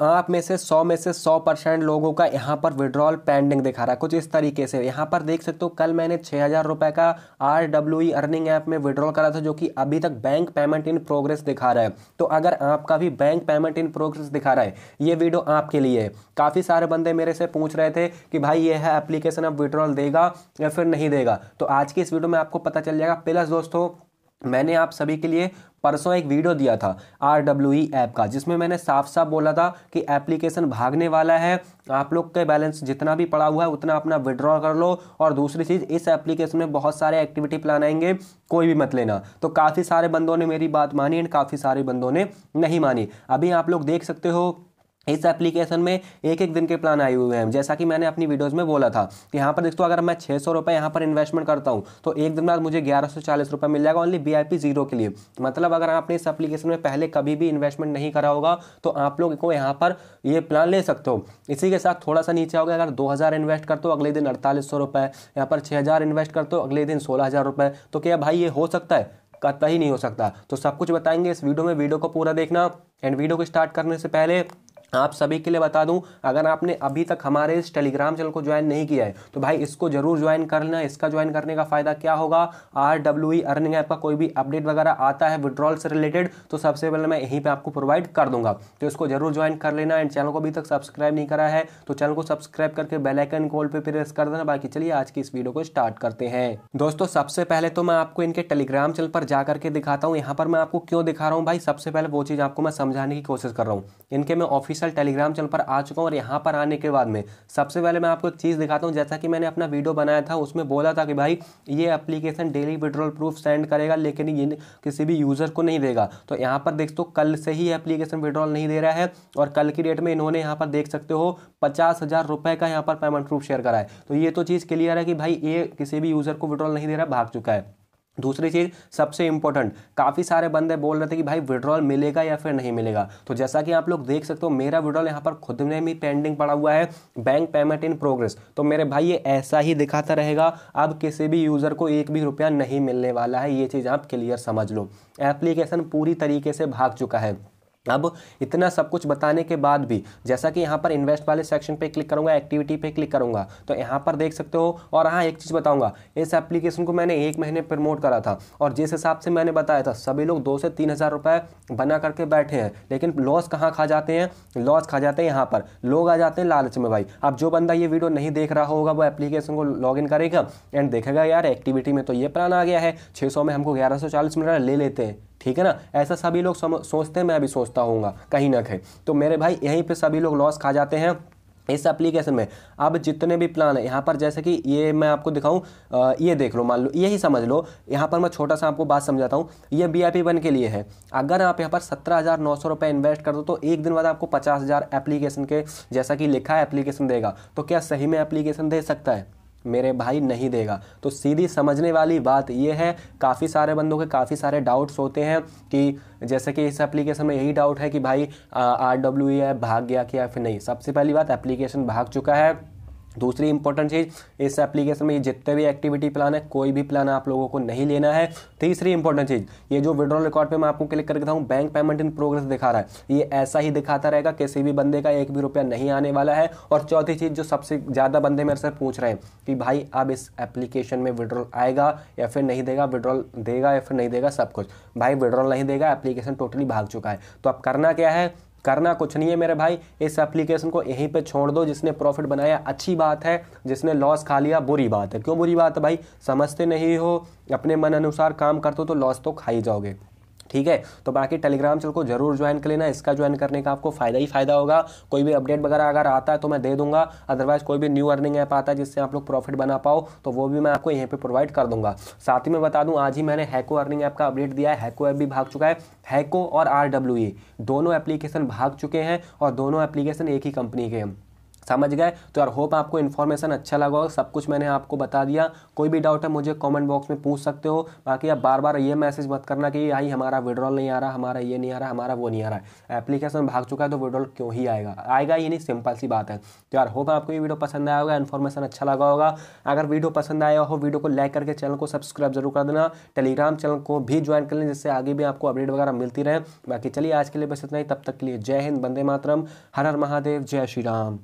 आप में से सौ में से सौ परसेंट लोगों का यहाँ पर विड्रॉल पेंडिंग दिखा रहा है। कुछ इस तरीके से। यहाँ पर देख सकते हो, कल मैंने छः हज़ार रुपये का R W E earning app में विड्रॉल करा था, जो कि अभी तक बैंक पेमेंट इन प्रोग्रेस दिखा रहा है। तो अगर आपका भी बैंक पेमेंट इन प्रोग्रेस दिखा रहा है, ये वीडियो आपके लिए है। काफ़ी सारे बंदे मेरे से पूछ रहे थे कि भाई, ये है एप्लीकेशन अब विड्रॉल देगा या फिर नहीं देगा। तो आज की इस वीडियो में आपको पता चल जाएगा। प्लस दोस्तों मैंने आप सभी के लिए परसों एक वीडियो दिया था आर डब्ल्यू ई ऐप का, जिसमें मैंने साफ़ साफ़ बोला था कि एप्लीकेशन भागने वाला है, आप लोग के बैलेंस जितना भी पड़ा हुआ है उतना अपना विड्रॉ कर लो और दूसरी चीज़, इस एप्लीकेशन में बहुत सारे एक्टिविटी प्लान आएँगे, कोई भी मत लेना। तो काफ़ी सारे बंदों ने मेरी बात मानी एंड काफ़ी सारे बंदों ने नहीं मानी। अभी आप लोग देख सकते हो इस एप्लीकेशन में एक एक दिन के प्लान आए हुए हैं। जैसा कि मैंने अपनी वीडियोस में बोला था कि यहाँ पर देखो, अगर मैं छः सौ रुपये यहाँ पर इन्वेस्टमेंट करता हूँ तो एक दिन बाद मुझे ग्यारह सौ चालीस रुपये मिल जाएगा ओनली वी ज़ीरो के लिए। मतलब अगर आपने इस एप्लीकेशन में पहले कभी भी इन्वेस्टमेंट नहीं करा होगा तो आप लोग को यहाँ पर ये प्लान ले सकते हो। इसी के साथ थोड़ा सा नीचे होगा अगर दो हज़ार इन्वेस्ट करते हो, अगले दिन अड़तालीस सौ यहाँ पर छः हज़ार इन्वेस्ट करते हो, अगले दिन सोलह तो क्या भाई ये हो सकता है? कतई नहीं हो सकता। तो सब कुछ बताएँगे इस वीडियो में। वीडियो को पूरा देखना। एंड वीडियो को स्टार्ट करने से पहले आप सभी के लिए बता दूँ, अगर आपने अभी तक हमारे इस टेलीग्राम चैनल को ज्वाइन नहीं किया है तो भाई इसको ज़रूर ज्वाइन कर लेना। इसका ज्वाइन करने का फ़ायदा क्या होगा? आर डब्ल्यू अर्निंग ऐप का कोई भी अपडेट वगैरह आता है विड्रॉल से रिलेटेड तो सबसे पहले मैं यहीं पे आपको प्रोवाइड कर दूँगा। तो इसको ज़रूर ज्वाइन कर लेना एंड चैनल को अभी तक सब्सक्राइब नहीं करा है तो चैनल को सब्सक्राइब करके बेलाइकन कॉल पर प्रेस कर देना। बाकी चलिए आज की इस वीडियो को स्टार्ट करते हैं। दोस्तों, सबसे पहले तो मैं आपको इनके टेलीग्राम चैनल पर जाकर के दिखाता हूँ। यहाँ पर मैं आपको क्यों दिखा रहा हूँ? भाई सबसे पहले वो चीज़ आपको मैं समझाने की कोशिश कर रहा हूँ। इनके मैं ऑफिशियल टेलीग्राम चैनल पर आ चुका हूँ और यहाँ पर आने के बाद में सबसे पहले मैं आपको एक चीज़ दिखाता हूँ, जैसा कि मैंने अपना वीडियो बनाया था, उसमें बोला था कि भाई, ये application daily withdrawal proof send करेगा, लेकिन ये किसी भी यूज़र को नहीं देगा। तो यहाँ पर देख तो कल से ही एप्लीकेशन विड्रॉल नहीं दे रहा है और कल की डेट में इन्होंने यहाँ पर देख सकते हो, पचास हज़ार रुपये का यहाँ पर पेमेंट प्रूफ शेयर करा है। तो ये तो चीज़ क्लियर है कि भाई, ये किसी भी यूज़र को विड्रॉल नहीं दे रहा, भाग चुका है। दूसरी चीज़ सबसे इंपॉर्टेंट काफ़ी सारे बंदे बोल रहे थे कि भाई विड्रॉल मिलेगा या फिर नहीं मिलेगा। तो जैसा कि आप लोग देख सकते हो, मेरा विड्रॉल यहाँ पर खुद में भी पेंडिंग पड़ा हुआ है बैंक पेमेंट इन प्रोग्रेस तो मेरे भाई ये ऐसा ही दिखाता रहेगा, अब किसी भी यूज़र को एक भी रुपया नहीं मिलने वाला है, ये चीज़ आप क्लियर समझ लो। एप्लीकेशन पूरी तरीके से भाग चुका है। अब इतना सब कुछ बताने के बाद भी, जैसा कि यहाँ पर इन्वेस्ट वाले सेक्शन पे क्लिक करूँगा एक्टिविटी पे क्लिक करूँगा तो यहाँ पर देख सकते हो, और हाँ एक चीज़ बताऊँगा, इस एप्लीकेशन को मैंने एक महीने प्रमोट करा था, और जिस हिसाब से मैंने बताया था, सभी लोग दो से तीन हज़ार रुपये बना करके बैठे हैं, लेकिन लॉस कहाँ खा जाते हैं? लॉस खा जाते हैं यहाँ पर, लोग आ जाते हैं लालच में भाई। अब जो बंदा ये वीडियो नहीं देख रहा होगा, वो एप्लीकेशन को लॉग करेगा एंड देखेगा, यार एक्टिविटी में तो ये प्लान आ गया है छः सौ में हमको ग्यारह है, ले लेते हैं। ठीक है ना? ऐसा सभी लोग सोचते हैं, मैं भी सोचता हूँ कहीं ना कहीं। तो मेरे भाई, यहीं पर सभी लोग लॉस खा जाते हैं इस एप्लीकेशन में। अब जितने भी प्लान है, यहाँ पर जैसे कि ये मैं आपको दिखाऊँ ये देख लो, मान लो, यही समझ लो। यहाँ पर मैं छोटा सा आपको बात समझाता हूँ, ये बी आई पी वन के लिए है। अगर आप यहाँ पर सत्रह हज़ार नौ सौ रुपये इन्वेस्ट कर दो तो एक दिन बाद आपको पचास हज़ार एप्लीकेशन के, जैसा कि लिखा है एप्लीकेशन देगा। तो क्या सही में एप्लीकेशन दे सकता है? मेरे भाई नहीं देगा। तो सीधी समझने वाली बात यह है, काफ़ी सारे बंदों के काफ़ी सारे डाउट्स होते हैं कि जैसे कि इस एप्लीकेशन में यही डाउट है कि भाई आर डब्ल्यू भाग गया कि या फिर नहीं। सबसे पहली बात एप्लीकेशन भाग चुका है। दूसरी इंपॉर्टेंट चीज़, इस एप्लीकेशन में ये जितने भी एक्टिविटी प्लान है, कोई भी प्लान आप लोगों को नहीं लेना है। तीसरी इंपॉर्टेंट चीज़, ये जो विड्रॉल रिकॉर्ड पे मैं आपको क्लिक करके हूँ बैंक पेमेंट इन प्रोग्रेस दिखा रहा है। ये ऐसा ही दिखाता रहेगा, किसी भी बंदे का एक भी रुपया नहीं आने वाला है। और चौथी चीज़, जो सबसे ज़्यादा बंदे मेरे से पूछ रहे हैं कि भाई, अब इस एप्लीकेशन में विड्रॉल आएगा या फिर नहीं देगा विड्रॉल देगा या फिर नहीं देगा, सब कुछ। भाई विड्रॉल नहीं देगा एप्लीकेशन टोटली भाग चुका है। तो अब करना क्या है? करना कुछ नहीं है मेरे भाई। इस एप्लीकेशन को यहीं पे छोड़ दो जिसने प्रॉफिट बनाया। अच्छी बात है, जिसने लॉस खा लिया, बुरी बात है। क्यों बुरी बात है भाई? समझते नहीं हो, अपने मन अनुसार काम करते हो तो लॉस तो खा ही जाओगे। ठीक है? तो बाकी टेलीग्राम चैनल को ज़रूर ज्वाइन कर लेना, इसका ज्वाइन करने का आपको फ़ायदा ही फ़ायदा होगा। कोई भी अपडेट वगैरह अगर आता है तो मैं दे दूँगा। अदरवाइज़ कोई भी न्यू अर्निंग ऐप आता है जिससे आप लोग प्रॉफिट बना पाओ तो वो भी मैं आपको यहीं पर प्रोवाइड कर दूँगा। साथ ही मैं बता दूँ, आज ही मैंने हैको अर्निंग ऐप का अपडेट दिया है। हैको ऐप भी भाग चुका है। हैको और आर दोनों एप्लीकेशन भाग चुके हैं और दोनों एप्लीकेशन एक ही कंपनी के हैं। समझ गए? तो यार होप आपको इन्फॉर्मेशन अच्छा लगा होगा। सब कुछ मैंने आपको बता दिया। कोई भी डाउट है, मुझे कमेंट बॉक्स में पूछ सकते हो। बाकी आप बार बार ये मैसेज मत करना कि भाई हमारा विड्रॉल नहीं आ रहा, हमारा ये नहीं आ रहा, हमारा वो नहीं आ रहा है। एप्लीकेशन भाग चुका है तो विड्रॉल क्यों ही आएगा? आएगा ही नहीं सिंपल सी बात है। तो यार होप आपको ये वीडियो पसंद आया होगा इन्फॉर्मेशन अच्छा लगा होगा। अगर वीडियो पसंद आया हो वीडियो को लाइक करके चैनल को सब्सक्राइब ज़रूर कर देना। टेलीग्राम चैनल को भी ज्वाइन कर लें, जिससे आगे भी आपको अपडेट वगैरह मिलती रहे। बाकी चलिए, आज के लिए बस इतना ही। तब तक के लिए जय हिंद बंदे मातरम। हर हर महादेव, जय श्री राम।